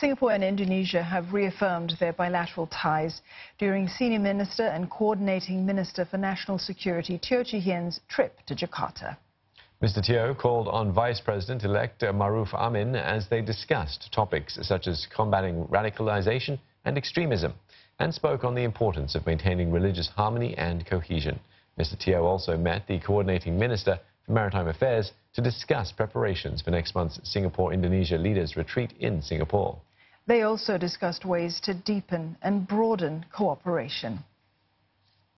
Singapore and Indonesia have reaffirmed their bilateral ties during Senior Minister and Coordinating Minister for National Security Teo Chee trip to Jakarta. Mr. Teo called on Vice President-elect Ma'ruf Amin as they discussed topics such as combating radicalization and extremism and spoke on the importance of maintaining religious harmony and cohesion. Mr. Teo also met the Coordinating Minister for Maritime Affairs to discuss preparations for next month's Singapore-Indonesia leaders' retreat in Singapore. They also discussed ways to deepen and broaden cooperation.